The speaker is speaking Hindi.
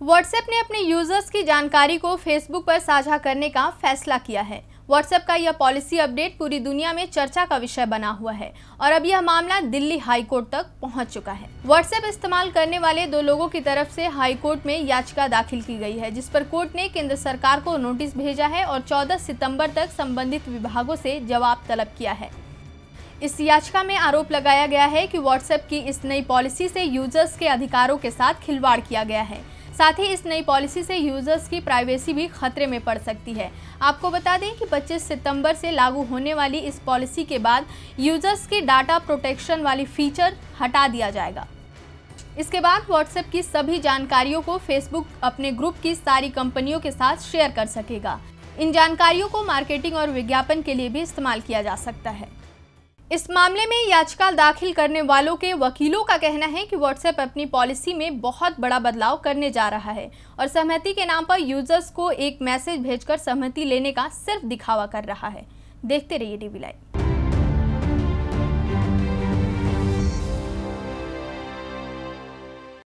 व्हाट्सएप ने अपने यूज़र्स की जानकारी को फेसबुक पर साझा करने का फैसला किया है। व्हाट्सएप का यह पॉलिसी अपडेट पूरी दुनिया में चर्चा का विषय बना हुआ है और अब यह मामला दिल्ली हाई कोर्ट तक पहुँच चुका है। व्हाट्सएप इस्तेमाल करने वाले दो लोगों की तरफ़ से हाई कोर्ट में याचिका दाखिल की गई है, जिस पर कोर्ट ने केंद्र सरकार को नोटिस भेजा है और 14 सितंबर तक संबंधित विभागों से जवाब तलब किया है। इस याचिका में आरोप लगाया गया है कि व्हाट्सएप की इस नई पॉलिसी से यूज़र्स के अधिकारों के साथ खिलवाड़ किया गया है। साथ ही इस नई पॉलिसी से यूज़र्स की प्राइवेसी भी खतरे में पड़ सकती है। आपको बता दें कि 25 सितंबर से लागू होने वाली इस पॉलिसी के बाद यूज़र्स की डाटा प्रोटेक्शन वाली फीचर हटा दिया जाएगा। इसके बाद व्हाट्सएप की सभी जानकारियों को फेसबुक अपने ग्रुप की सारी कंपनियों के साथ शेयर कर सकेगा। इन जानकारियों को मार्केटिंग और विज्ञापन के लिए भी इस्तेमाल किया जा सकता है। इस मामले में याचिका दाखिल करने वालों के वकीलों का कहना है कि व्हाट्सएप अपनी पॉलिसी में बहुत बड़ा बदलाव करने जा रहा है और सहमति के नाम पर यूज़र्स को एक मैसेज भेजकर सहमति लेने का सिर्फ़ दिखावा कर रहा है। देखते रहिए टीवी लाइव।